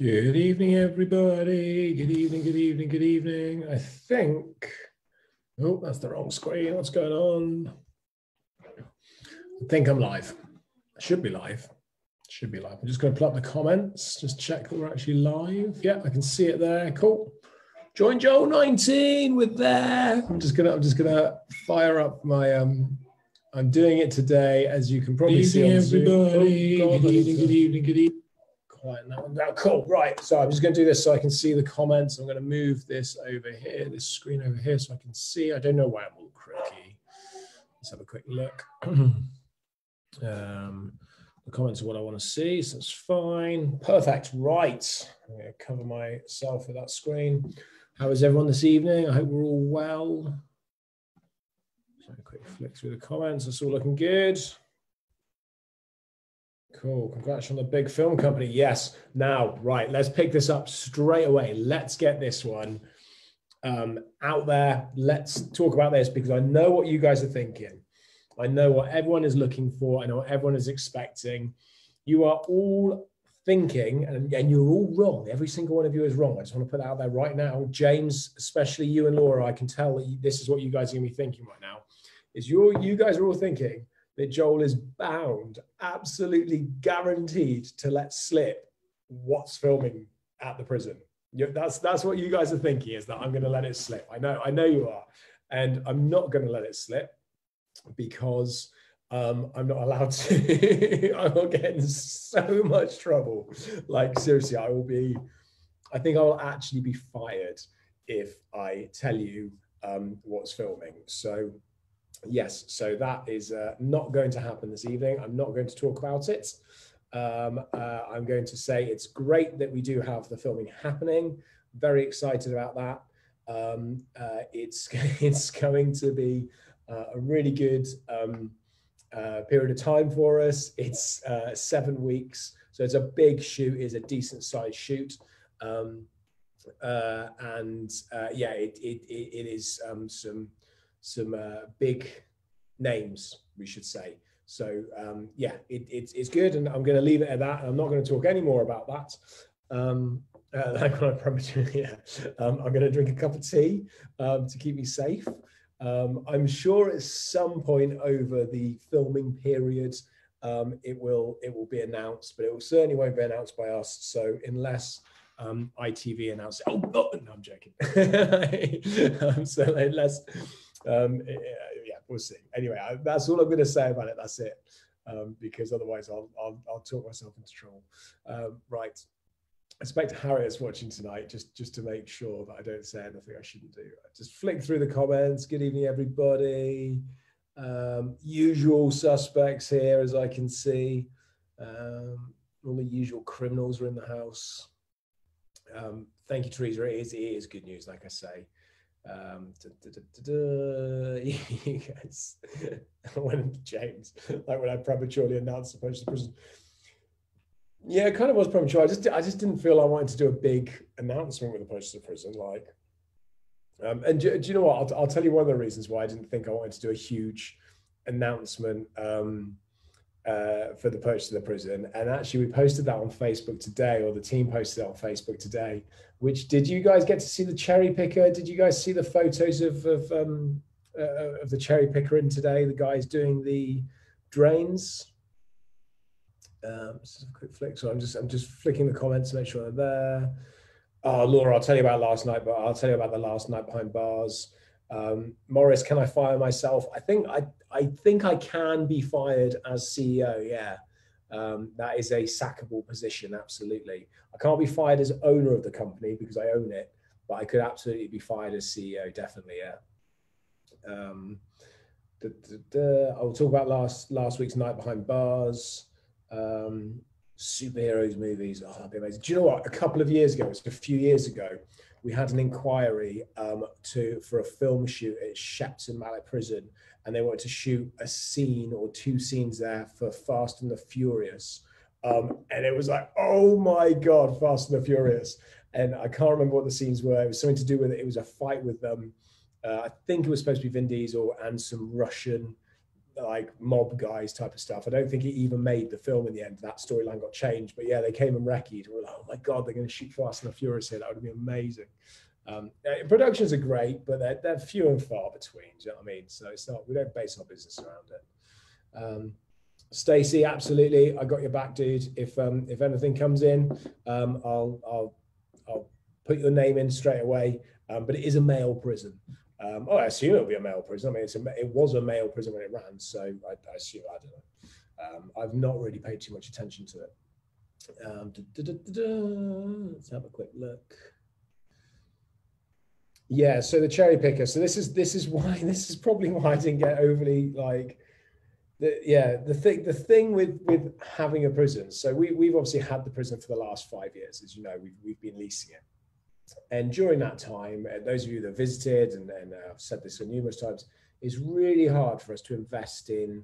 Good evening, everybody. Good evening, good evening, good evening. I think, oh, that's the wrong screen. What's going on? I think I'm live. I should be live. Should be live. I'm just going to pull up the comments, just check that we're actually live. Yeah, I can see it there. Cool. Join Joel 19 with there. I'm just gonna, I'm just gonna fire up my um I'm doing it today, as you can probably Good see. evening, everybody. Oh, God, Good evening, good evening, good evening. Down. Cool. Right. So I'm just going to do this so I can see the comments. I'm going to move this over here, this screen over here, so I can see. I don't know why I'm all croaky. Let's have a quick look. um, the comments are what I want to see, so it's fine. Perfect. Right. I'm going to cover myself with that screen. How is everyone this evening? I hope we're all well. So a quick flick through the comments. It's all looking good. Cool. Congrats on the big film company. Yes. Now, right, let's pick this up straight away. Let's get this one um, out there. Let's talk about this because I know what you guys are thinking. I know what everyone is looking for. I know what everyone is expecting. You are all thinking, and, and you're all wrong. Every single one of you is wrong. I just want to put that out there right now. James, especially you and Laura, I can tell that you, this is what you guys are going to be thinking right now. Is you you guys are all thinking that Joel is bound, absolutely guaranteed to let slip what's filming at the prison. You- That's that's what you guys are thinking is that I'm going to let it slip. I know, I know you are, and I'm not going to let it slip because um, I'm not allowed to. I will get in so much trouble. Like seriously, I will be. I think I will actually be fired if I tell you um, what's filming. So yes, so that is uh, not going to happen this evening. I'm not going to talk about it. Um, uh, I'm going to say it's great that we do have the filming happening. Very excited about that. Um, uh, it's it's going to be uh, a really good um, uh, period of time for us. It's uh, seven weeks, so it's a big shoot. It's a decent sized shoot. Um, and yeah, it, it, it, it is um, some some uh, big names, we should say. So um, yeah, it, it's it's good, and I'm going to leave it at that. I'm not going to talk any more about that. Um, uh, like I promised you, yeah, um, I'm going to drink a cup of tea um, to keep me safe. Um, I'm sure at some point over the filming period, um, it will it will be announced, but it will certainly won't be announced by us. So unless um, ITV announce it, oh, oh no, I'm joking. um, so unless um, yeah, yeah, we'll see. Anyway, I, that's all I'm going to say about it. That's it, um, because otherwise I'll, I'll I'll talk myself into trouble. Um, right. I expect Harriet's watching tonight just just to make sure that I don't say anything I shouldn't do. I Just flick through the comments. Good evening, everybody. Um, usual suspects here, as I can see. Um, all the usual criminals are in the house. Um, thank you, Teresa. It is, it is good news, like I say. Um, da, da. You guys, when James, like when I prematurely announced the approach to prison. Yeah, it kind of was premature. I just, I just didn't feel I wanted to do a big announcement with approach to prison. Like, um, and do, do you know what? I'll, I'll tell you one of the reasons why I didn't think I wanted to do a huge announcement um, uh, for the approach to the prison. And actually, we posted that on Facebook today, or the team posted it on Facebook today. Which did you guys get to see the cherry picker? Did you guys see the photos of of, um, uh, of the cherry picker in today? The guys doing the drains. Um, just a quick flick. So I'm just I'm just flicking the comments to make sure they're there. Oh, Laura, I'll tell you about last night, but I'll tell you about the last night behind bars. Um, Morris, can I fire myself? I think I I think I can be fired as CEO. Yeah, um, that is a sackable position. Absolutely, I can't be fired as owner of the company because I own it, but I could absolutely be fired as CEO. Definitely, yeah. Um, da, da, da. I'll talk about last last week's night behind bars. Um, superheroes movies. Oh, that'd be amazing. Do you know what? A couple of years ago, it's a few years ago, we had an inquiry um, to for a film shoot at Shepton Mallet Prison, and they wanted to shoot a scene or two scenes there for Fast and the Furious. Um, and it was like, oh my god, Fast and the Furious. And I can't remember what the scenes were. It was something to do with it. It was a fight with them. Uh, I think it was supposed to be Vin Diesel and some Russian like mob guys type of stuff. I don't think it even made the film in the end. That storyline got changed, but yeah, they came and wrecked. We're like, oh my god, they're going to shoot Fast and the Furious here. That would be amazing. Um, productions are great, but they're, they're few and far between. Do you know what I mean? So it's not we don't base our business around it. Um, Stacy, absolutely, I got your back, dude. If um, if anything comes in, um, I'll I'll I'll put your name in straight away. Um, but it is a male prison. Um, oh, I assume it'll be a male prison. I mean, a, it was a male prison when it ran, so I, I assume I don't know. Um, I've not really paid too much attention to it. Um, da, da, da, Let's have a quick look. Yeah, so the cherry picker. So this is this is why this is probably why I didn't get overly like the, yeah the thing the thing with with having a prison. So we we've obviously had the prison for the last five years, as you know. We've we've been leasing it, and during that time, and those of you that visited, and, and uh, I've said this numerous times, it's really hard for us to invest in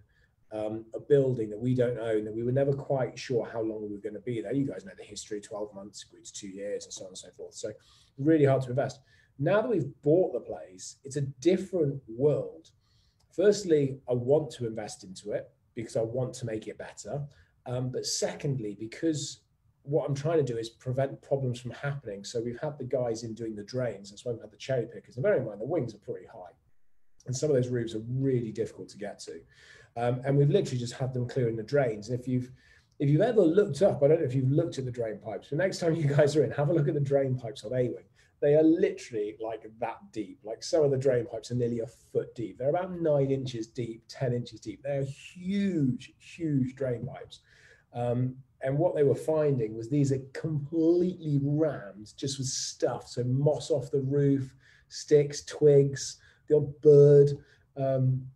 um, a building that we don't own, that we were never quite sure how long we were going to be there. You guys know the history 12 months, agreed to two years, and so on and so forth. So, really hard to invest. Now that we've bought the place, it's a different world. Firstly, I want to invest into it because I want to make it better. Um, but secondly, because what I'm trying to do is prevent problems from happening. So we've had the guys in doing the drains. That's why we've had the cherry pickers. And bear in mind, the wings are pretty high. And some of those roofs are really difficult to get to. Um, and we've literally just had them clearing the drains. And if you've if you've ever looked up, I don't know if you've looked at the drain pipes, but next time you guys are in, have a look at the drain pipes on A-Wing. They are literally like that deep. Like some of the drain pipes are nearly a foot deep. They're about nine inches deep, 10 inches deep. They're huge, huge drain pipes. Um, and what they were finding was these are completely rammed just with stuff. So moss off the roof, sticks, twigs, the odd bird. Um,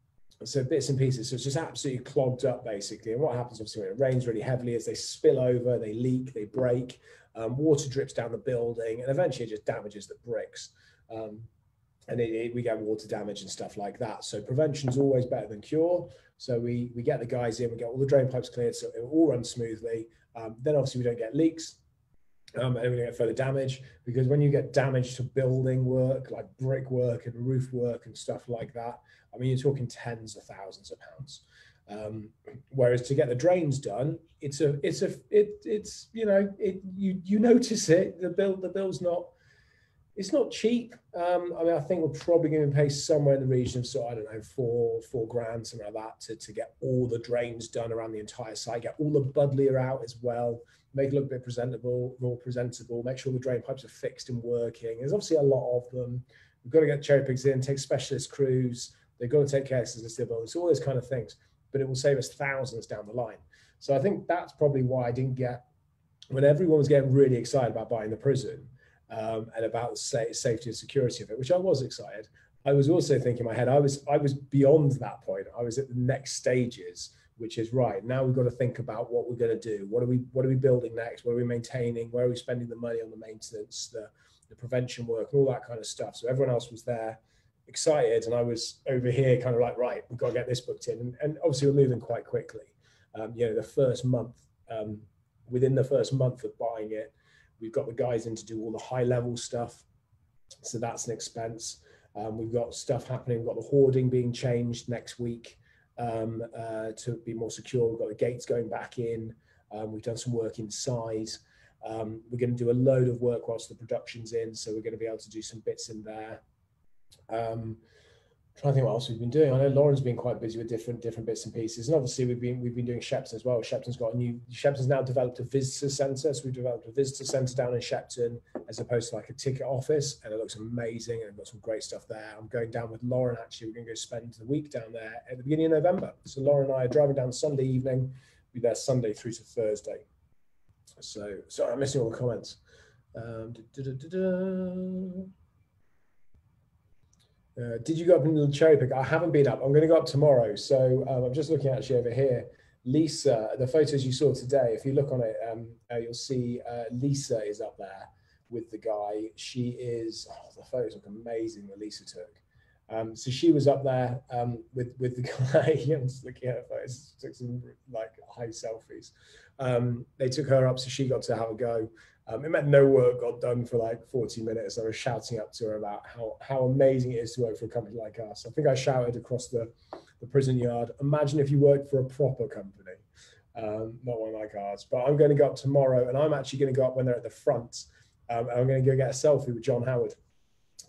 so bits and pieces. So it's just absolutely clogged up basically. And what happens obviously when it rains really heavily is they spill over, they leak, they break, um, water drips down the building, and eventually it just damages the bricks. Um, and it, it, we get water damage and stuff like that. So prevention is always better than cure. So we we get the guys in, we get all the drain pipes cleared, so it all runs smoothly. Um, then obviously we don't get leaks. Um, and we don't get further damage because when you get damage to building work like brickwork and roof work and stuff like that, I mean, you're talking tens of thousands of pounds. Um, whereas to get the drains done, it's a, it's a, it, it's you know, it you you notice it. The bill, the bill's not, it's not cheap. Um, I mean, I think we're probably going to pay somewhere in the region of so I don't know four four grand something like that to to get all the drains done around the entire site, get all the buddleia out as well, make it look a bit presentable, more presentable, make sure the drain pipes are fixed and working. There's obviously a lot of them. We've got to get cherry pigs in, take specialist crews They've got to take care of steel buildings, all those kind of things. But it will save us thousands down the line. So I think that's probably why I didn't get when everyone was getting really excited about buying the prison um, and about the safety and security of it, which I was excited. I was also thinking in my head, I was I was beyond that point. I was at the next stages, which is right now we've got to think about what we're going to do. What are we what are we building next? What are we maintaining? Where are we spending the money on the maintenance, the the prevention work, and all that kind of stuff. So everyone else was there excited and I was over here kind of like, right, we've got to get this booked in. And, and obviously we're moving quite quickly. Um, you know, the first month, um, within the first month of buying it, we've got the guys in to do all the high level stuff. So that's an expense. Um, we've got stuff happening. We've got the hoarding being changed next week um, uh, to be more secure. We've got the gates going back in. Um, we've done some work inside. Um, we're going to do a load of work whilst the production's in. So we're going to be able to do some bits in there. Trying to think what else we've been doing. I know Lauren's been quite busy with different different bits and pieces, and obviously we've been we've been doing Shepton as well. Shepton's got a new Shepton's now developed a visitor centre, so we've developed a visitor centre down in Shepton as opposed to like a ticket office, and it looks amazing and we've got some great stuff there. I'm going down with Lauren actually. We're going to go spend the week down there at the beginning of November. So Lauren and I are driving down Sunday evening, be there Sunday through to Thursday. So sorry, I'm missing all the comments. Um, uh, did you go up in the cherry pick? I haven't been up. I'm going to go up tomorrow. So um, I'm just looking actually over here. Lisa, the photos you saw today, if you look on it, um, uh, you'll see uh, Lisa is up there with the guy. She is, oh, the photos look amazing that Lisa took. Um, so she was up there um, with with the guy. I'm just looking at her photos, took some like high selfies. Um, they took her up, so she got to have a go. Um, it meant no work got done for like 40 minutes. I was shouting up to her about how, how amazing it is to work for a company like us. I think I shouted across the, the prison yard. Imagine if you worked for a proper company, um, not one like ours. But I'm going to go up tomorrow, and I'm actually going to go up when they're at the front. Um, I'm going to go get a selfie with John Howard.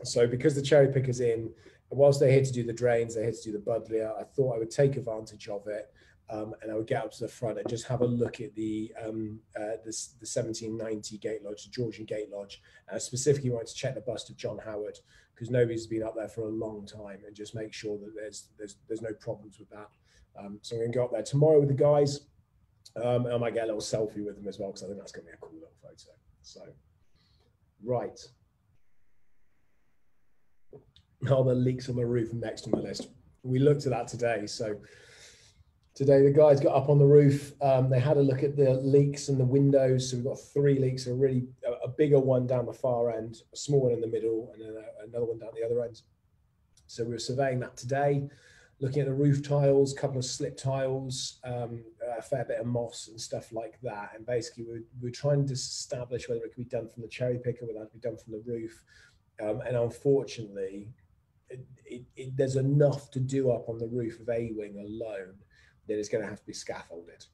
So because the cherry picker's in, whilst they're here to do the drains, they're here to do the buddleia. I thought I would take advantage of it. Um, and I would get up to the front and just have a look at the um, uh, the, the 1790 Gate Lodge, the Georgian Gate Lodge. And I specifically wanted to check the bust of John Howard because nobody's been up there for a long time, and just make sure that there's there's there's no problems with that. Um, so I'm going to go up there tomorrow with the guys. Um, and I might get a little selfie with them as well because I think that's going to be a cool little photo. So, right. Oh, the leaks on the roof next on the list. We looked at that today. So today the guys got up on the roof. Um, they had a look at the leaks and the windows. So we've got three leaks, a really a, a, bigger one down the far end, a small one in the middle, and then a, another one down the other end. So we were surveying that today, looking at the roof tiles, a couple of slip tiles, um, a fair bit of moss and stuff like that. And basically we we're, we're trying to establish whether it can be done from the cherry picker, whether it can be done from the roof. Um, and unfortunately, it, it, it, there's enough to do up on the roof of A wing alone that is going to have to be scaffolded.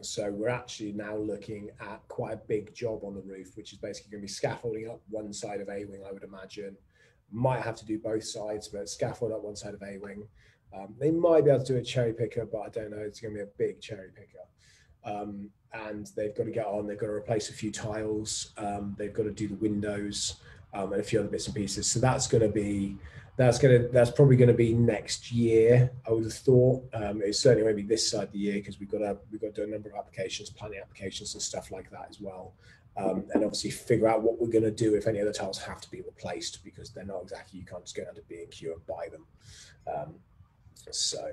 So we're actually now looking at quite a big job on the roof, which is basically going to be scaffolding up one side of A wing, I would imagine. Might have to do both sides, but scaffold up one side of A wing. Um, they might be able to do a cherry picker, but I don't know. It's going to be a big cherry picker. Um, and they've got to get on. They've got to replace a few tiles. Um, they've got to do the windows um, and a few other bits and pieces. So that's going to be that's gonna that's probably going to be next year. I would have thought um, it's certainly be this side of the year because we've got to we've got to do a number of applications, planning applications and stuff like that as well. Um, and obviously figure out what we're going to do if any other tiles have to be replaced because they're not exactly you can't just go down to B and Q and buy them. Um, so.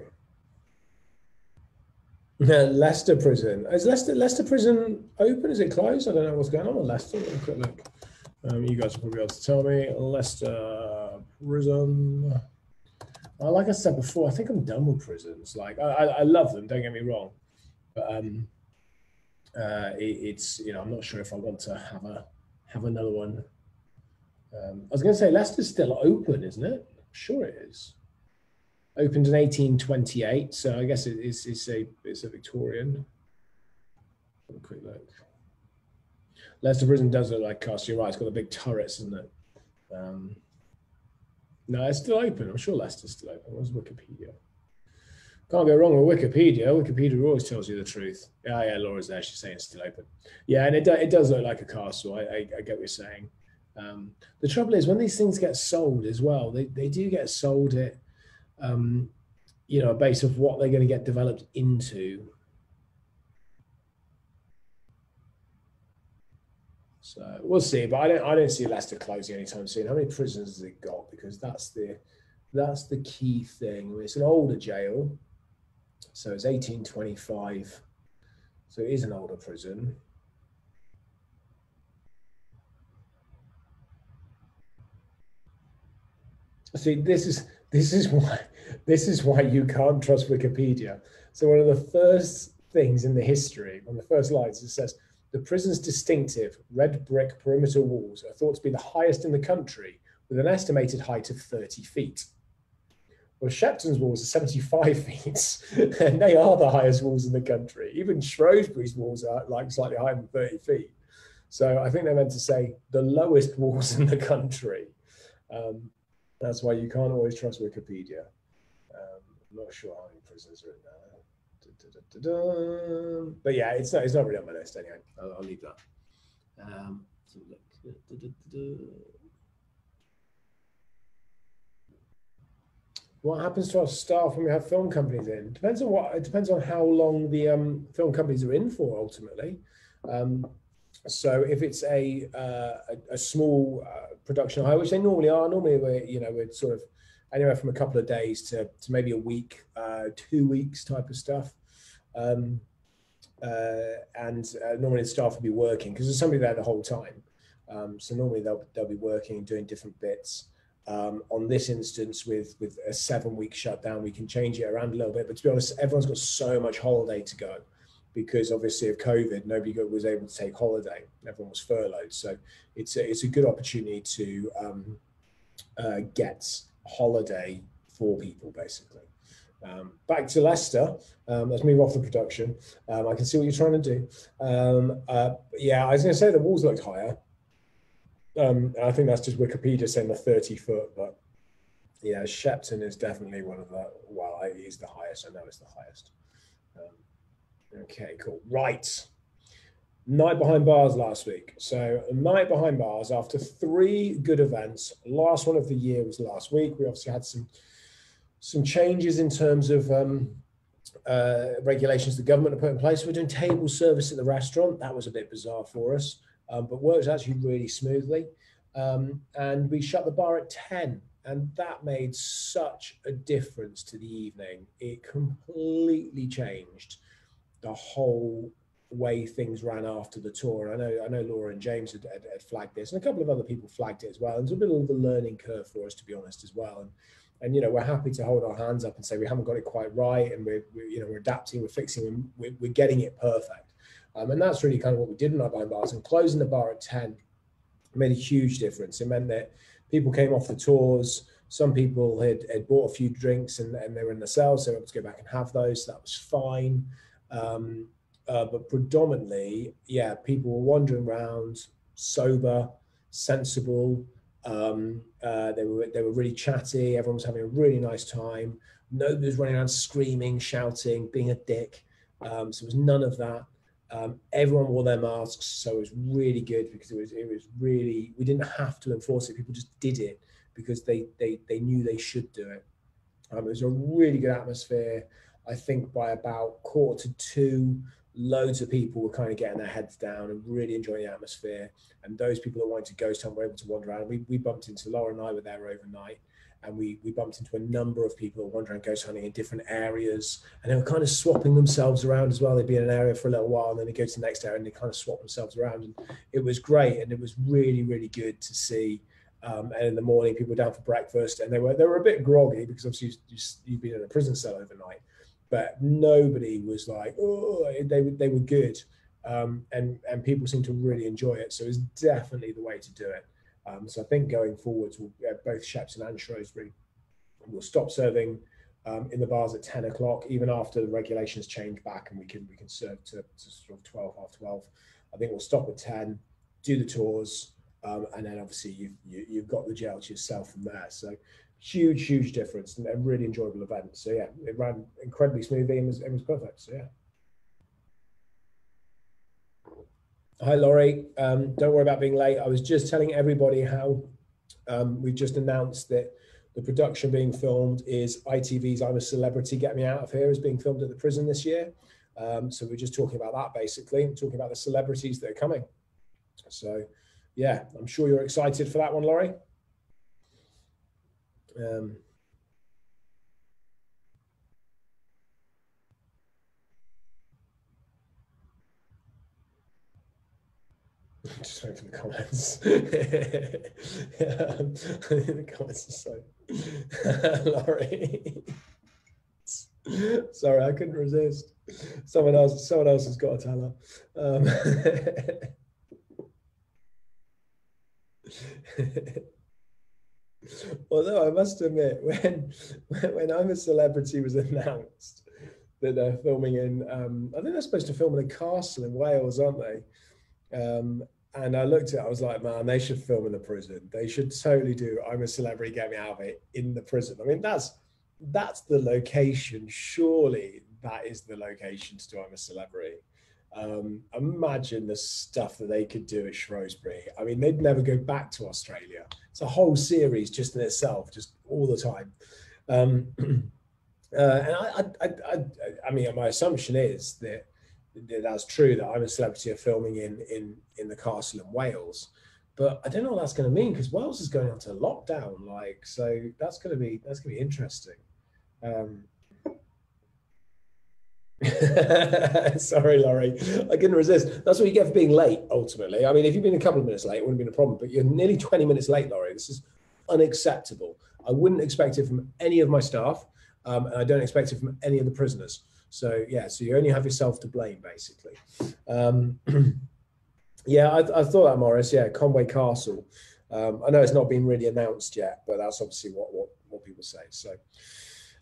Leicester prison. Is Leicester Leicester prison open? Is it closed? I don't know what's going on with Leicester. quick look. Um, you guys will probably able to tell me. Leicester prison. Well, like I said before, I think I'm done with prisons. Like I, I love them. Don't get me wrong, but um, uh, it, it's you know I'm not sure if I want to have a have another one. Um, I was going to say Leicester's still open, isn't it? Sure it is. Opened in 1828, so I guess it is it's a it's a Victorian. A quick look. Leicester Prison does look like castle. You're right. It's got the big turrets, isn't it? Um, no, it's still open. I'm sure Leicester's still open. Where's Wikipedia? Can't go wrong with Wikipedia. Wikipedia always tells you the truth. Yeah, yeah, Laura's there. She's saying it's still open. Yeah, and it, it does look like a castle. I, I, I get what you're saying. Um, the trouble is when these things get sold as well, they, they do get sold at, um, you know, a base of what they're going to get developed into. So we'll see, but I don't I don't see Leicester closing anytime soon. How many prisons has it got? Because that's the that's the key thing. It's an older jail, so it's 1825. So it is an older prison. See, this is this is why this is why you can't trust Wikipedia. So one of the first things in the history, on the first lines, it says the prison's distinctive red brick perimeter walls are thought to be the highest in the country, with an estimated height of 30 feet. Well, Shepton's walls are 75 feet, and they are the highest walls in the country. Even Shrewsbury's walls are like slightly higher than 30 feet. So I think they meant to say the lowest walls in the country. Um, that's why you can't always trust Wikipedia. Um, I'm not sure how many prisons are in there. But yeah, it's not it's not really on my list anyway. I'll, I'll leave that. Um, so look. What happens to our staff when we have film companies in? Depends on what. It depends on how long the um, film companies are in for. Ultimately, um, so if it's a uh, a, a, small uh, production hire, which they normally are, normally we're you know we're sort of anywhere from a couple of days to, to maybe a week, uh, two weeks type of stuff. Um, uh, and uh, normally the staff will be working because there's somebody there the whole time. Um, so normally they'll, they'll be working and doing different bits. Um, on this instance, with with a seven week shutdown, we can change it around a little bit. But to be honest, everyone's got so much holiday to go because obviously of COVID, nobody was able to take holiday. Everyone was furloughed. So it's a, it's a good opportunity to um, uh, get holiday for people, basically. Um, back to Leicester. Um, let's move off the production. Um, I can see what you're trying to do. Um, uh, yeah, I was going to say the walls looked higher. Um, I think that's just Wikipedia saying the 30 foot, but yeah, Shepton is definitely one of the, well, he's the highest. I know it's the highest. Um, okay, cool. Right. Night behind bars last week. So, night behind bars after three good events. Last one of the year was last week. We obviously had some some changes in terms of um, uh, regulations the government have put in place. We're doing table service at the restaurant. That was a bit bizarre for us, um, but worked actually really smoothly. Um, and we shut the bar at 10, and that made such a difference to the evening. It completely changed the whole way things ran after the tour. I know, I know Laura and James had, had, had, flagged this, and a couple of other people flagged it as well. And it's a bit of a learning curve for us, to be honest, as well. And and you know we're happy to hold our hands up and say we haven't got it quite right and we're, we're you know we're adapting we're fixing we're, we're getting it perfect. Um, and that's really kind of what we did in our blind bars. And closing the bar at 10 made a huge difference. It meant that people came off the tours. Some people had, had bought a few drinks and, and they were in the cells so they were able to go back and have those. So that was fine. Um, uh, but predominantly yeah people were wandering around sober sensible um, uh, they were they were really chatty. Everyone was having a really nice time. Nobody was running around screaming, shouting, being a dick. Um, so it was none of that. Um, everyone wore their masks, so it was really good because it was it was really we didn't have to enforce it. People just did it because they they they knew they should do it. Um, it was a really good atmosphere. I think by about quarter to two, loads of people were kind of getting their heads down and really enjoying the atmosphere. And those people that wanted to ghost hunt were able to wander around. We, we bumped into Laura and I were there overnight. And we, we bumped into a number of people who were wandering ghost hunting in different areas. And they were kind of swapping themselves around as well. They'd be in an area for a little while and then they go to the next area and they kind of swap themselves around. And it was great. And it was really, really good to see. Um, and in the morning, people were down for breakfast and they were, they were a bit groggy because obviously you, you've been in a prison cell overnight but nobody was like, oh, they they were good, um, and and people seem to really enjoy it. So it's definitely the way to do it. Um, so I think going forwards, we'll, uh, both Shepton and Shrewsbury will stop serving um, in the bars at ten o'clock, even after the regulations change back, and we can we can serve to, to sort of twelve half twelve. I think we'll stop at ten, do the tours, um, and then obviously you've you, have you have got the jail to yourself from there. So huge, huge difference and a really enjoyable event. So yeah, it ran incredibly smoothly and was, it was perfect. So yeah. Hi, Laurie. Um, don't worry about being late. I was just telling everybody how um, we've just announced that the production being filmed is ITV's I'm a Celebrity, Get Me Out of Here is being filmed at the prison this year. Um, so we're just talking about that basically, talking about the celebrities that are coming. So yeah, I'm sure you're excited for that one, Laurie. Um, just waiting for the comments. yeah, the comments are so. Laurie. Sorry, I couldn't resist. Someone else, someone else has got to tell her. Um, Although I must admit, when when I'm a Celebrity was announced that they're filming in, um, I think they're supposed to film in a castle in Wales, aren't they? Um, and I looked at it, I was like, man, they should film in the prison. They should totally do I'm a celebrity, get me out of it in the prison. I mean, that's that's the location. Surely that is the location to do I'm a celebrity. Um, imagine the stuff that they could do at Shrewsbury. I mean, they'd never go back to Australia. It's a whole series just in itself, just all the time. Um, uh, and I, I, I, I, mean, my assumption is that, that that's true that I'm a celebrity of filming in in in the castle in Wales, but I don't know what that's going to mean because Wales is going onto lockdown. Like, so that's going to be that's going to be interesting. Um, Sorry, Laurie. I couldn't resist. That's what you get for being late, ultimately. I mean, if you've been a couple of minutes late, it wouldn't have been a problem, but you're nearly 20 minutes late, Laurie. This is unacceptable. I wouldn't expect it from any of my staff, um, and I don't expect it from any of the prisoners. So, yeah, so you only have yourself to blame, basically. Um, yeah, I, I, thought that, Morris. Yeah, Conway Castle. Um, I know it's not been really announced yet, but that's obviously what, what, what people say. So,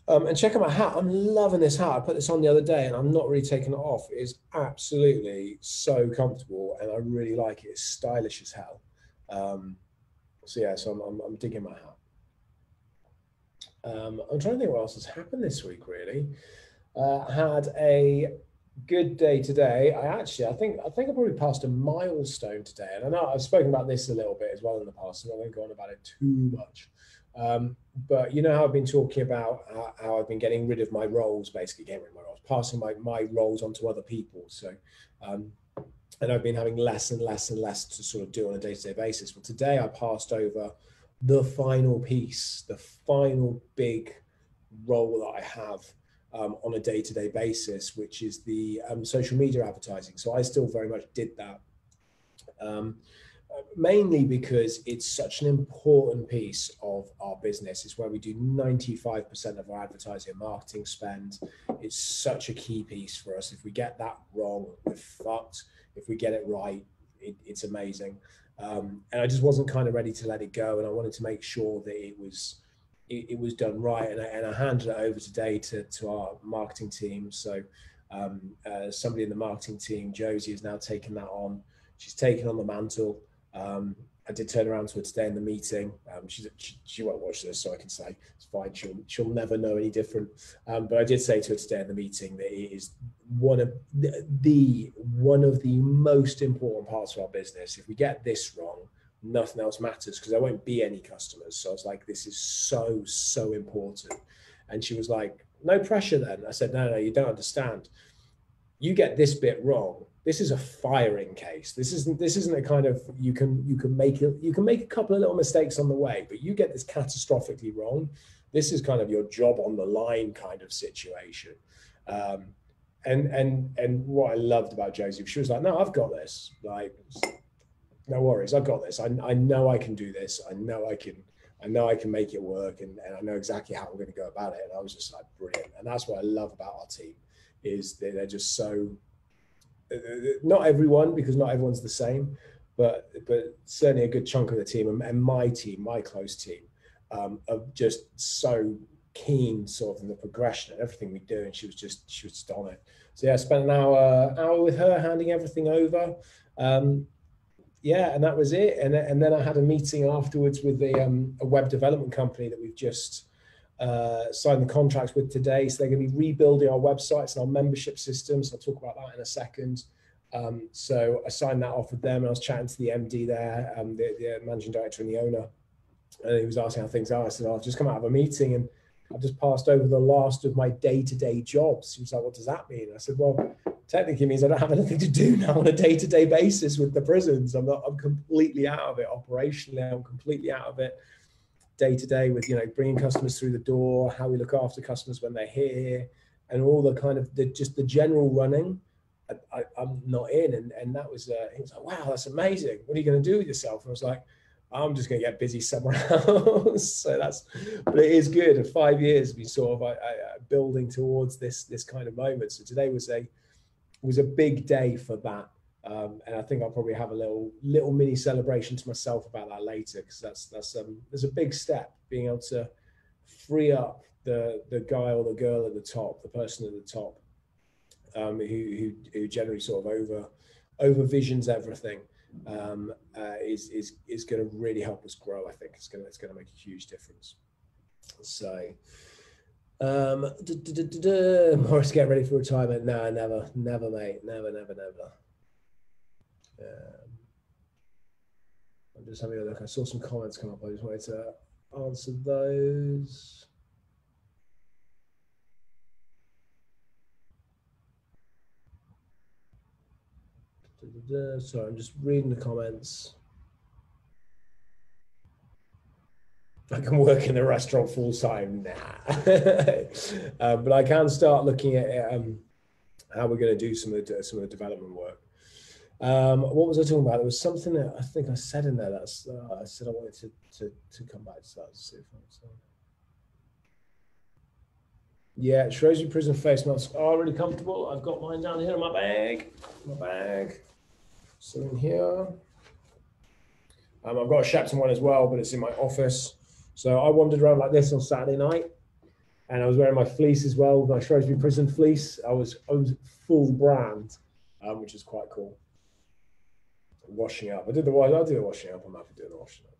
Um, and check out my hat. I'm loving this hat. I put this on the other day and I'm not really taking it off. It's absolutely so comfortable and I really like it. It's stylish as hell. Um, so yeah, so I'm, I'm, I'm digging my hat. Um, I'm trying to think what else has happened this week. Really, uh, had a good day today. I actually, I think, I think I probably passed a milestone today, and I know I've spoken about this a little bit as well in the past. So I won't go on about it too much. Um, but you know how I've been talking about how, how, I've been getting rid of my roles, basically getting rid of my roles, passing my my roles onto other people. So, um, and I've been having less and less and less to sort of do on a day to day basis. Well, today I passed over the final piece, the final big role that I have um, on a day to day basis, which is the um, social media advertising. So I still very much did that. Um, mainly because it's such an important piece of our business. It's where we do 95% of our advertising and marketing spend. It's such a key piece for us. If we get that wrong, we're fucked. If we get it right, it, it's amazing. Um, and I just wasn't kind of ready to let it go, and I wanted to make sure that it was it, it was done right. And I, and I, handed it over today to to our marketing team. So um, uh, somebody in the marketing team, Josie, has now taken that on. She's taken on the mantle. Um, I did turn around to her today in the meeting. Um, she, she won't watch this, so I can say it's fine. She'll she'll never know any different. Um, but I did say to her today in the meeting that it is one of the, the one of the most important parts of our business. If we get this wrong, nothing else matters because there won't be any customers. So I was like, this is so so important. And she was like, no pressure. Then I said, no, no, you don't understand. You get this bit wrong, this is a firing case. This isn't this isn't a kind of you can you can make it you can make a couple of little mistakes on the way, but you get this catastrophically wrong. This is kind of your job on the line kind of situation. Um, and and and what I loved about Josie, she was like, "No, I've got this. Like, no worries, I've got this. I, I know I can do this. I know I can. I know I can make it work, and, and I know exactly how we're going to go about it." And I was just like, "Brilliant!" And that's what I love about our team is they're just so not everyone because not everyone's the same, but but certainly a good chunk of the team and, my team, my close team, um, are just so keen sort of in the progression and everything we do. And she was just she was just on it. So yeah, I spent an hour hour with her handing everything over. Um, yeah, and that was it. And and then I had a meeting afterwards with the um, a web development company that we've just uh, signed the contracts with today. So they're going to be rebuilding our websites and our membership systems. I'll talk about that in a second. Um, so I signed that off with them, and I was chatting to the MD there, um, the, the, managing director and the owner, and he was asking how things are. I said, oh, "I've just come out of a meeting and I've just passed over the last of my day-to-day jobs." He was like, "What does that mean?" I said, "Well, technically means I don't have anything to do now on a day-to-day basis with the prisons. I'm not. I'm completely out of it operationally. I'm completely out of it." Day to day with you know bringing customers through the door, how we look after customers when they're here, and all the kind of the just the general running. I, am not in, and and that was uh, he was like, wow, that's amazing. What are you going to do with yourself? And I was like, I'm just going to get busy somewhere else. so that's, but it is good. Five years, we sort of I, I, building towards this this kind of moment. So today was a was a big day for that um, and I think I'll probably have a little little mini celebration to myself about that later because that's that's um, there's a big step being able to free up the the guy or the girl at the top, the person at the top, um, who, who who generally sort of over over visions everything um, uh, is is is going to really help us grow. I think it's going to it's going to make a huge difference. So. Um, Morris, get ready for retirement. No, never, never, mate. Never, never, never. Um, I'm just having a look. I saw some comments come up. I just wanted to answer those. Sorry, I'm just reading the comments. I can work in the restaurant full time. Nah, uh, but I can start looking at um, how we're going to do some of the some of the development work. Um, what was I talking about? There was something that I think I said in there that's uh, I said I wanted to, to, to come back to that. See if I'm Yeah, Shrewsbury Prison face are really comfortable. I've got mine down here in my bag. My bag. So in here. Um, I've got a Shepton one as well, but it's in my office. So I wandered around like this on Saturday night. and I was wearing my fleece as well, my Shrewsbury Prison fleece. I was I was full brand, um, which is quite cool. Washing up, I did the I did the washing up. I'm happy doing the washing up.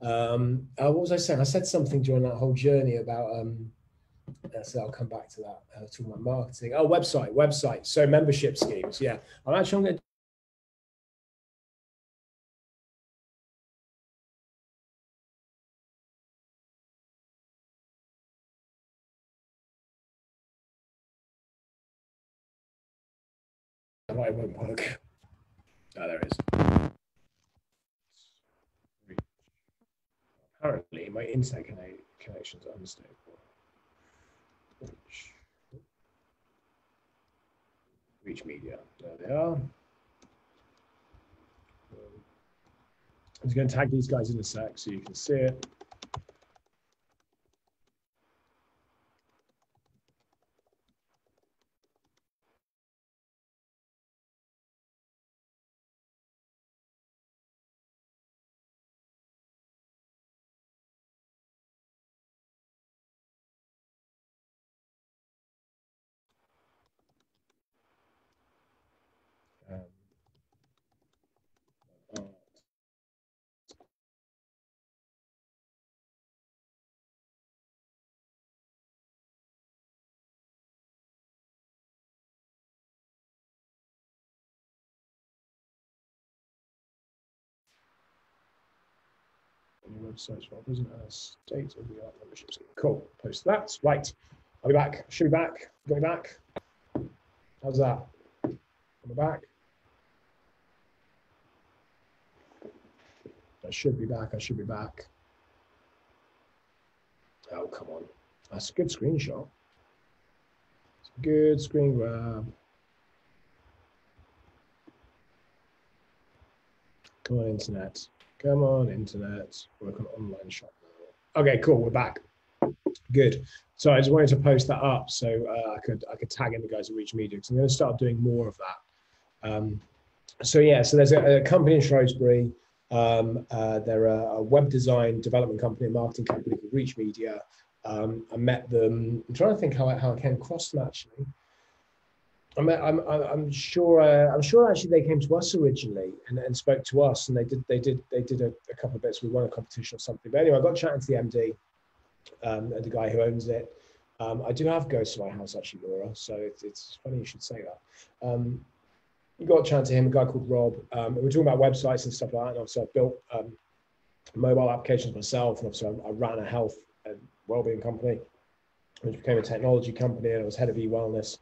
Um, uh, what was I saying? I said something during that whole journey about. Um, uh, so I'll come back to that. Uh, talking about marketing. Oh, website, website. So membership schemes. Yeah, I'm actually going to it won't work. Oh, there it is. Apparently, my internet connections are unstable. Reach, reach media. There they are. I'm just going to tag these guys in a sec so you can see it. Websites for prison and a state of the art membership scheme. Cool. Post that. Right. I'll be back. Should be back. Going back. How's that? I back? I should be back. I should be back. Oh, come on. That's a good screenshot. It's a good screen grab. Come on, internet. Come on, internet. Work on online shop now. Okay, cool. We're back. Good. So I just wanted to post that up so uh, I could I could tag in the guys at Reach Media because I'm going to start doing more of that. Um, so yeah, so there's a, a company in Shrewsbury. Um, uh, they're a, a, web design development company, a marketing company called Reach Media. Um, I met them. I'm trying to think how I, how I came across them actually. I'm, I'm, I'm sure. Uh, I'm sure. Actually, they came to us originally and, and spoke to us, and they did. They did. They did a, a couple of bits. We won a competition or something. But anyway, I got chatting to the MD, um, the guy who owns it. Um, I do have ghosts in my house actually, Laura. So it's, it's funny you should say that. Um, got chatting to him, a guy called Rob. Um, we were talking about websites and stuff like that. And obviously, I built um, mobile applications myself, and obviously, I, I ran a health and well-being company, which became a technology company, and I was head of e-wellness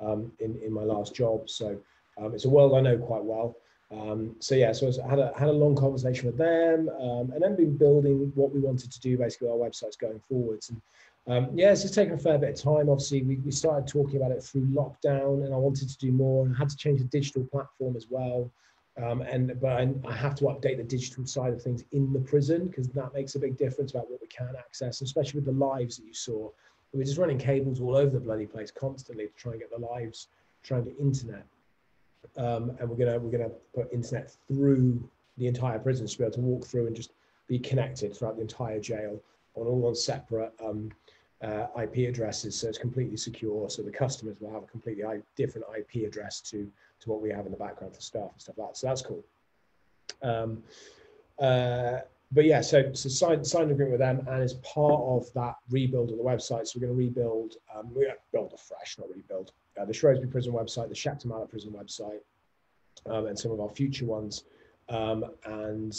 um, in, in my last job. So um, it's a world I know quite well. Um, so yeah, so I had a, had a long conversation with them um, and then been building what we wanted to do, basically our websites going forwards. And um, yeah, it's just taken a fair bit of time. Obviously, we, we started talking about it through lockdown and I wanted to do more and I had to change the digital platform as well. Um, and but I, I, have to update the digital side of things in the prison because that makes a big difference about what we can access, especially with the lives that you saw we're just running cables all over the bloody place constantly to try and get the lives, trying to internet. Um, and we're gonna we're gonna put internet through the entire prison to be able to walk through and just be connected throughout the entire jail on all on separate um, uh, IP addresses, so it's completely secure. So the customers will have a completely different IP address to to what we have in the background for staff and stuff like that. So that's cool. Um, uh, but yeah, so so signed signed agreement with them, and as part of that rebuild of the website, so we're going to rebuild, um, we build afresh, not rebuild, uh, the Shrewsbury Prison website, the Mallet Prison website, um, and some of our future ones. Um, and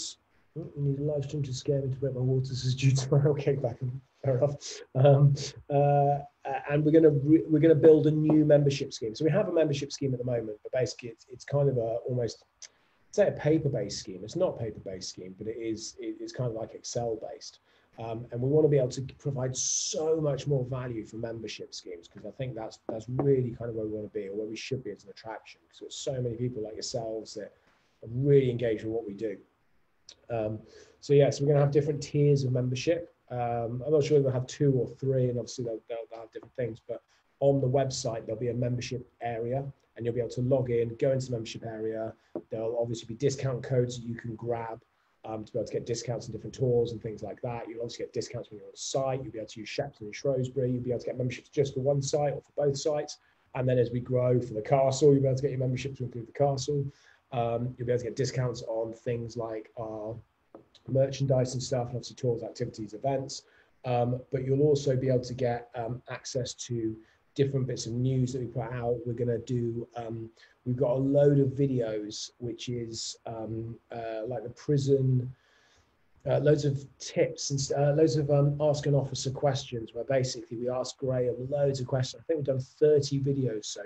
oh, we need a live stream to scare me to break my waters is due tomorrow. Okay, back fair enough. Um, uh, and we're going to we're going to build a new membership scheme. So we have a membership scheme at the moment, but basically it's it's kind of a almost say a paper-based scheme. It's not paper-based scheme, but it is it's kind of like Excel-based. Um, and we want to be able to provide so much more value for membership schemes because I think that's that's really kind of where we want to be or where we should be as an attraction because there's so many people like yourselves that are really engaged with what we do. Um, so yeah, so we're going to have different tiers of membership. Um, I'm not sure we'll have two or three, and obviously they'll, they'll, they'll have different things. But on the website, there'll be a membership area, and you'll be able to log in, go into the membership area. There'll obviously be discount codes that you can grab. um, to be able to get discounts on different tours and things like that. You'll obviously get discounts when you're on site. You'll be able to use Shepton and Shrewsbury. You'll be able to get memberships just for one site or for both sites. And then as we grow for the castle, you'll be able to get your membership to include the castle. Um, you'll be able to get discounts on things like our merchandise and stuff, and obviously tours, activities, events. Um, but you'll also be able to get um, access to different bits of news that we put out. We're going to do, um, we've got a load of videos, which is um, uh, like the prison, uh, loads of tips and uh, loads of um, ask an officer questions where basically we ask Graham loads of questions. I think we've done 30 videos so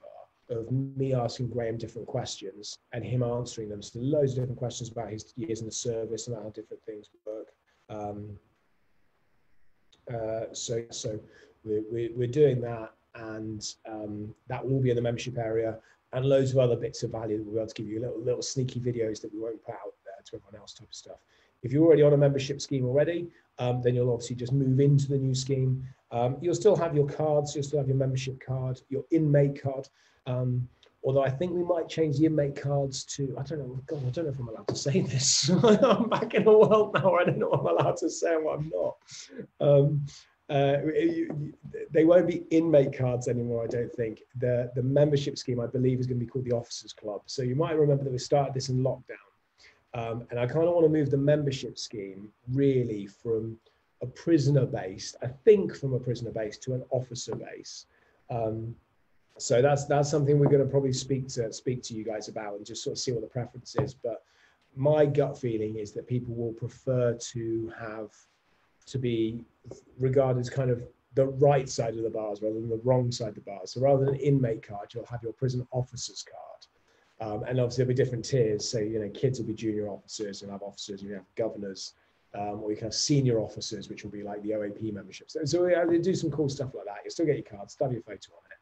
far of me asking Graham different questions and him answering them. So loads of different questions about his years in the service and how different things work. Um, uh, so, so we're, we're, doing that and um, that will all be in the membership area and loads of other bits of value that we'll be able to give you little, little sneaky videos that we won't put out there to everyone else type of stuff. If you're already on a membership scheme already, um, then you'll obviously just move into the new scheme. Um, you'll still have your cards, you'll still have your membership card, your inmate card. Um, although I think we might change the inmate cards to, I don't know, God, I don't know if I'm allowed to say this. I'm back in a world now I don't know what I'm allowed to say and what I'm not. Uh, they won't be inmate cards anymore, I don't think. The, the membership scheme, I believe, is going to be called the Officers Club. So you might remember that we started this in lockdown. Um, and I kind of want to move the membership scheme really from a prisoner based, I think from a prisoner base to an officer base. Um, so that's that's something we're going to probably speak to speak to you guys about and just sort of see what the preference is. But my gut feeling is that people will prefer to have to be regarded as kind of the right side of the bars rather than the wrong side of the bars. So rather than an inmate card, you'll have your prison officer's card. Um, and obviously there'll be different tiers. So, you know, kids will be junior officers, and have officers, you have governors, um, or you can have senior officers, which will be like the OAP membership. So, so we do some cool stuff like that. You still get your card, stub your photo on it.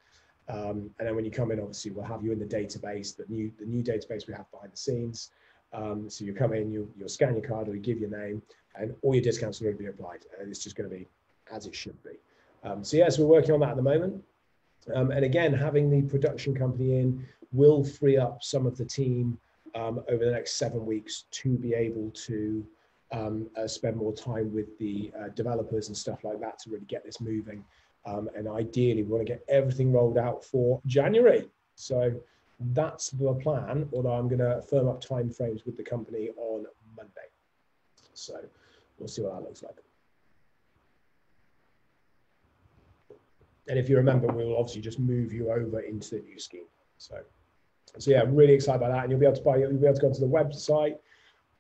Um, and then when you come in, obviously we'll have you in the database, the new the new database we have behind the scenes. Um, so you come in, you, you'll scan your card or you give your name and all your discounts will already be applied. And it's just going to be as it should be. Um, so yes, we're working on that at the moment. Um, and again, having the production company in will free up some of the team um, over the next seven weeks to be able to um, uh, spend more time with the uh, developers and stuff like that to really get this moving. Um, and ideally, we want to get everything rolled out for January. So that's the plan, although I'm going to firm up timeframes with the company on Monday. So we'll see what that looks like. And if you remember, we will obviously just move you over into the new scheme. So, so yeah, I'm really excited about that. And you'll be able to buy, you'll be able to go to the website,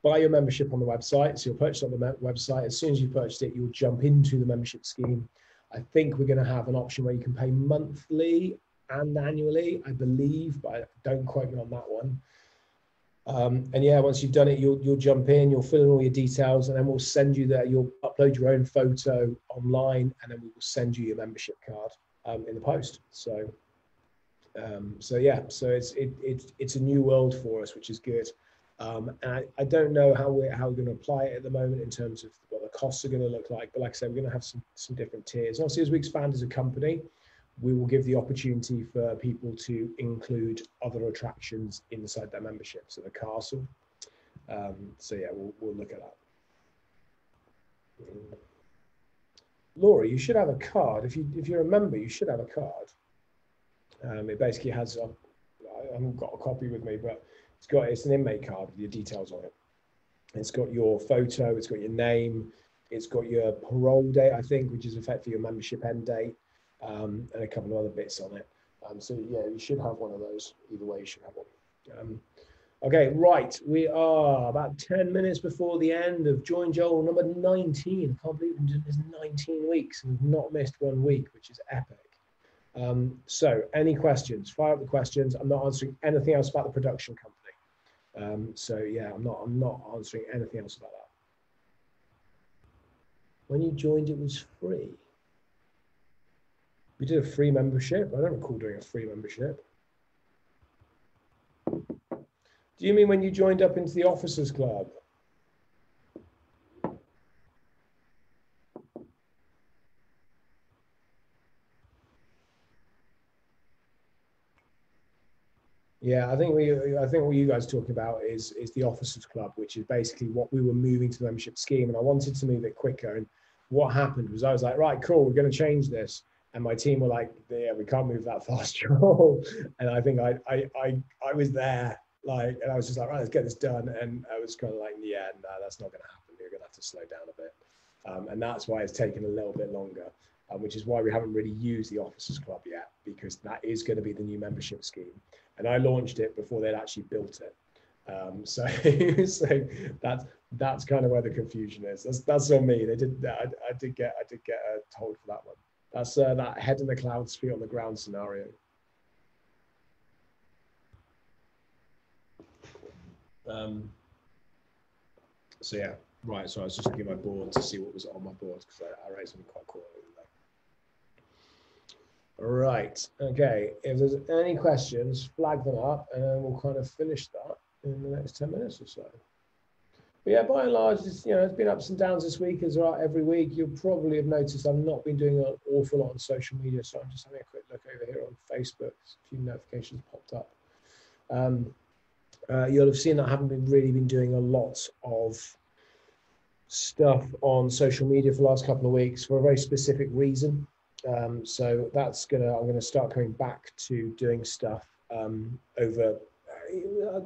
buy your membership on the website. So you'll purchase on the website. As soon as you purchase it, you'll jump into the membership scheme. I think we're going to have an option where you can pay monthly and annually, I believe, but I don't quote me on that one. Um, and yeah, once you've done it, you'll you'll jump in, you'll fill in all your details, and then we'll send you there. You'll upload your own photo online, and then we will send you your membership card um, in the post. So, um, so yeah, so it's it, it it's a new world for us, which is good. Um, and I, I don't know how we're how we're going to apply it at the moment in terms of what the costs are going to look like. But like I said, we're going to have some some different tiers. Obviously, as we expand as a company, we will give the opportunity for people to include other attractions inside their membership. So the castle. Um, so yeah, we'll, we'll look at that. Laura, you should have a card. If you if you're a member, you should have a card. Um, it basically has a, I haven't got a copy with me, but it's got it's an inmate card with your details on it. It's got your photo, it's got your name, it's got your parole date, I think, which is effectively your membership end date um, and a couple of other bits on it. Um, so yeah, you should have one of those. Either way, you should have one. Um, okay, right. We are about 10 minutes before the end of Join Joel number 19. I can't believe it's 19 weeks and we've not missed one week, which is epic. Um, so any questions? Fire up the questions. I'm not answering anything else about the production company. Um, so yeah, I'm not, I'm not answering anything else about that. When you joined, it was free. We did a free membership. I don't recall doing a free membership. Do you mean when you joined up into the officers club? Yeah, I think we, I think what you guys talking about is is the officers club, which is basically what we were moving to the membership scheme, and I wanted to move it quicker. And what happened was I was like, right, cool, we're going to change this, and my team were like, yeah, we can't move that fast, Joel. and I think I, I, I, I was there, like, and I was just like, right, let's get this done. And I was kind of like, yeah, no, that's not going to happen. You're going to have to slow down a bit, um, and that's why it's taken a little bit longer. Um, which is why we haven't really used the officers club yet because that is going to be the new membership scheme and I launched it before they'd actually built it. Um, so, so that's that's kind of where the confusion is. That's that's on me. They did. I, I did get I did get uh, told for that one. That's uh, that head in the clouds, feet on the ground scenario. Um, so yeah, right. So I was just looking at my board to see what was on my board because I, I raised something quite cool. Right. Okay. If there's any questions, flag them up, and we'll kind of finish that in the next ten minutes or so. But yeah, by and large, it's, you know, it's been ups and downs this week as well. Every week, you'll probably have noticed I've not been doing an awful lot on social media, so I'm just having a quick look over here on Facebook. A few notifications popped up. Um, uh, you'll have seen that I haven't been really been doing a lot of stuff on social media for the last couple of weeks for a very specific reason. Um, so that's gonna I'm gonna start coming back to doing stuff um, over uh,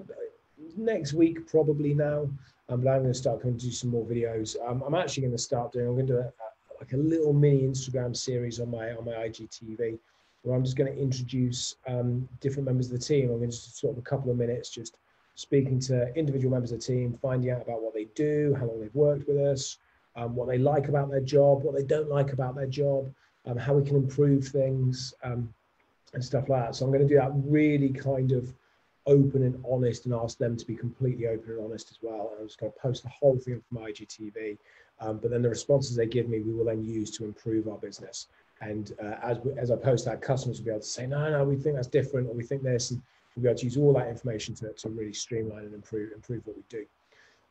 next week probably now. Um, but I'm going to start coming to do some more videos. Um, I'm actually going to start doing. I'm going to do a, a, like a little mini Instagram series on my on my IGTV, where I'm just going to introduce um, different members of the team. I'm going to just sort of a couple of minutes just speaking to individual members of the team, finding out about what they do, how long they've worked with us, um, what they like about their job, what they don't like about their job, um, how we can improve things um, and stuff like that. So I'm going to do that really kind of open and honest and ask them to be completely open and honest as well. And I'm just going to post the whole thing from IGTV. Um, but then the responses they give me, we will then use to improve our business. And uh, as, we, as I post that, customers will be able to say, no, no, we think that's different, or we think this, and we'll be able to use all that information to, to really streamline and improve improve what we do.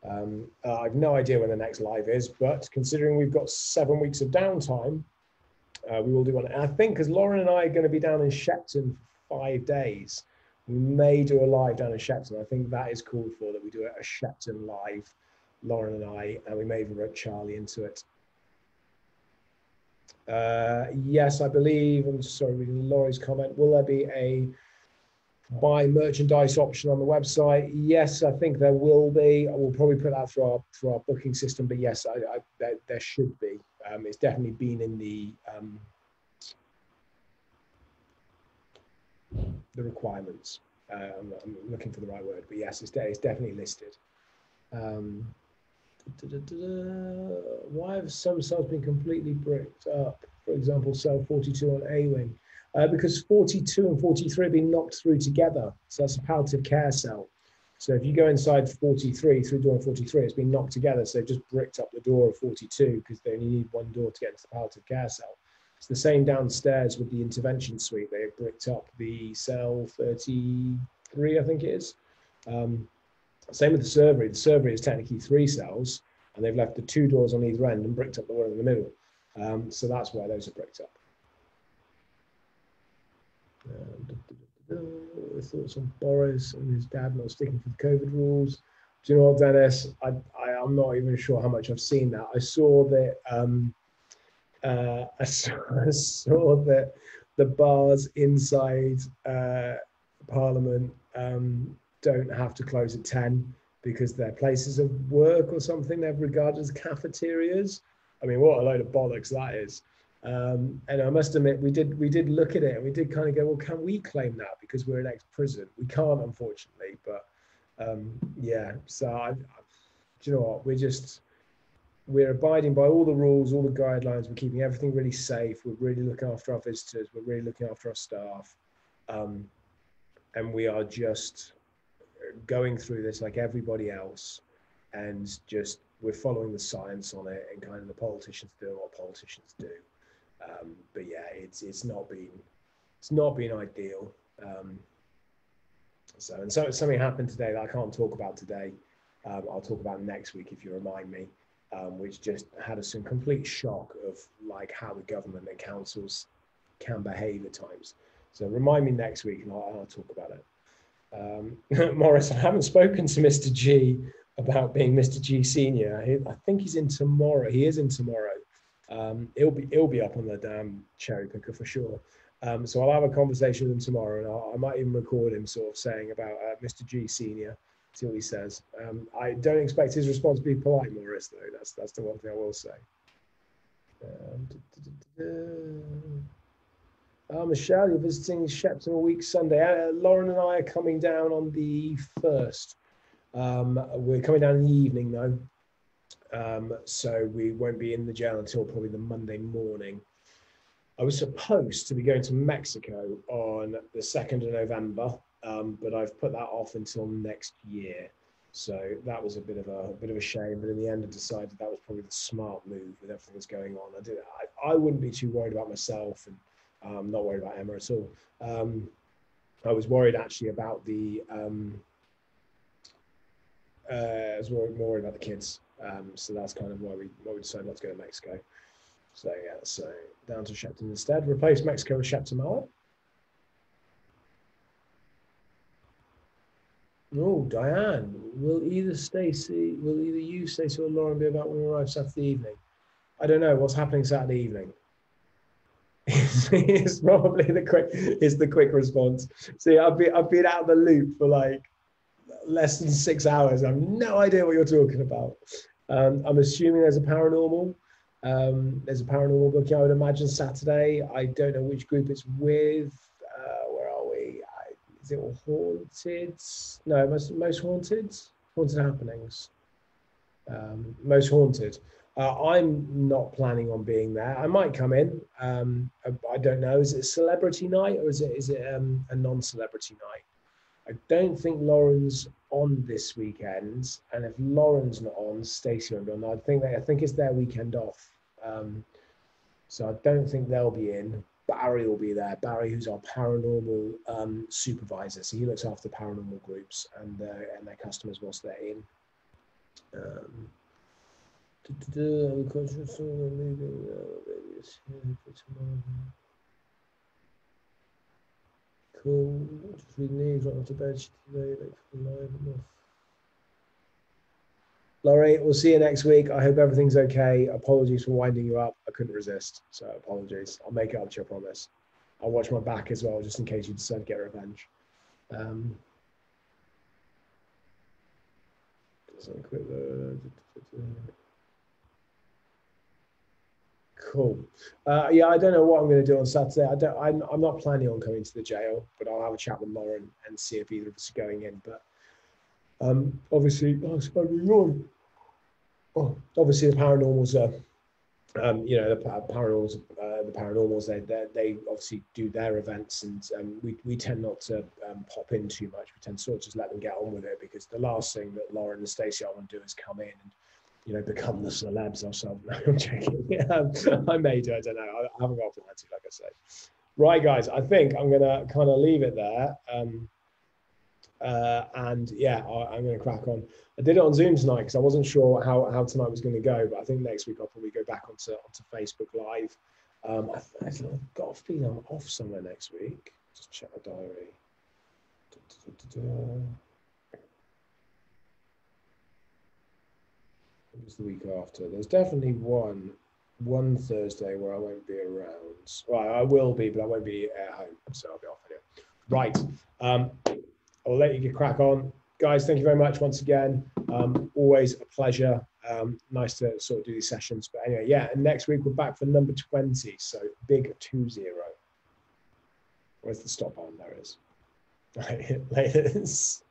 Um, uh, I have no idea when the next live is, but considering we've got seven weeks of downtime, uh, we will do one. And I think because Lauren and I are going to be down in Shepton for five days, we may do a live down in Shepton. I think that is called for that we do a Shepton live, Lauren and I, and we may even rope Charlie into it. Uh, yes, I believe, I'm sorry, reading Laurie's comment, will there be a buy merchandise option on the website? Yes, I think there will be. We'll probably put that through our, through our booking system, but yes, I, I, there, there should be. Um, it's definitely been in the um, the requirements. Uh, I'm, I'm, looking for the right word, but yes, it's, de it's definitely listed. Um, da, da, da, Why have some cells been completely bricked up? For example, cell 42 on A-wing. Uh, because 42 and 43 have been knocked through together. So that's a palliative care cell. So if you go inside 43 through door 43, it's been knocked together. So they've just bricked up the door of 42 because they only need one door to get into the palliative care cell. It's the same downstairs with the intervention suite. They've bricked up the cell 33, I think it is. Um, same with the servery. The servery is technically three cells, and they've left the two doors on either end and bricked up the one in the middle. Um, so that's why those are bricked up. Um, thoughts on Boris and his dad not sticking to the COVID rules. Do you know what, Dennis? I, I am not even sure how much I've seen that. I saw that um, uh, I, saw, I saw that the bars inside uh, Parliament um, don't have to close at ten because they're places of work or something. They're regarded as cafeterias. I mean, what a load of bollocks that is. Um, and I must admit, we did we did look at it and we did kind of go, well, can we claim that because we're an ex-prison? We can't, unfortunately. But um, yeah, so I, I, do you know what? We're just we're abiding by all the rules, all the guidelines. We're keeping everything really safe. We're really looking after our visitors. We're really looking after our staff, um, and we are just going through this like everybody else, and just we're following the science on it and kind of the politicians do what politicians do. Um, but yeah, it's it's not been it's not been ideal. Um, so and so something happened today that I can't talk about today. Um, I'll talk about next week if you remind me, um, which just had us in complete shock of like how the government and councils can behave at times. So remind me next week and I'll, I'll talk about it. Um, Morris, I haven't spoken to Mr. G about being Mr. G Senior. I think he's in tomorrow. He is in tomorrow. Um, it'll be it'll be up on the damn cherry picker for sure. Um, so I'll have a conversation with him tomorrow, and I'll, i might even record him sort of saying about uh, Mr. G Senior. See what he says. Um, I don't expect his response to be polite, Morris. Though that's that's the one thing I will say. Um, uh, Michelle, you're visiting Shepton a week Sunday. Uh, Lauren and I are coming down on the first. Um, we're coming down in the evening though, um, so we won't be in the jail until probably the Monday morning. I was supposed to be going to Mexico on the 2nd of November, um, but I've put that off until next year. So that was a bit of a, a, bit of a shame, but in the end, I decided that was probably the smart move with everything that's going on. I did. I, I wouldn't be too worried about myself, and um, not worried about Emma at all. Um, I was worried actually about the. Um, uh, I was more, more worried about the kids. Um, so that's kind of why we why we decided not to go to Mexico. So yeah, so down to Shepton instead. Replace Mexico with Shepton Mallet. Oh, Diane, will either Stacey, will either you, Stacey, or Lauren be about when we arrive Saturday evening? I don't know what's happening Saturday evening. it's probably the quick is the quick response. See, I've been I've been out of the loop for like less than six hours. I have no idea what you're talking about. Um, I'm assuming there's a paranormal. Um, there's a paranormal booking. I would imagine Saturday. I don't know which group it's with. Uh, where are we? I, is it all haunted? No, most most haunted. Haunted happenings. Um, most haunted. Uh, I'm not planning on being there. I might come in. Um, I, don't know. Is it a celebrity night or is it is it um, a non-celebrity night? I don't think Lauren's on this weekend, and if Lauren's not on, Stacey won't be on. I think they, I think it's their weekend off. Um, so I don't think they'll be in. Barry will be there. Barry, who's our paranormal um, supervisor, so he looks after paranormal groups and uh, and their customers whilst they're in. Um, Cool. Just right bed the live enough. Laurie, we'll see you next week. I hope everything's okay. Apologies for winding you up. I couldn't resist, so apologies. I'll make it up to you, I promise. I'll watch my back as well, just in case you decide to get revenge. Um, Cool. Uh, yeah, I don't know what I'm going to do on Saturday. I don't. I'm, I'm not planning on coming to the jail, but I'll have a chat with Lauren and see if either of us are going in. But um, obviously, oh, oh, obviously the paranormals are. Um, you know the paranormals, uh, the paranormals. They, they, they obviously do their events, and um, we we tend not to um, pop in too much. We tend to sort of just let them get on with it because the last thing that Lauren and Stacey I want to do is come in and you know, become the celebs ourselves. No, I'm joking. I may do. I don't know. I, haven't got to that, like I said. Right, guys. I think I'm gonna kind of leave it there. Um, uh, and yeah, I, am going to crack on. I did it on Zoom tonight because I wasn't sure how, how tonight was going to go, but I think next week I'll probably go back onto onto Facebook Live. Um, I, have got a feeling I'm off somewhere next week. Just check my diary. Da, da, da, it was the week after. There's definitely one one Thursday where I won't be around. Well, I will be, but I won't be at home, so I'll be off here. Right. Um, I'll let you get crack on. Guys, thank you very much once again. Um, always a pleasure. Um, nice to sort of do these sessions. But anyway, yeah, and next week we're back for number 20. So big 2 0. Where's the stop on? There is. Right, laters.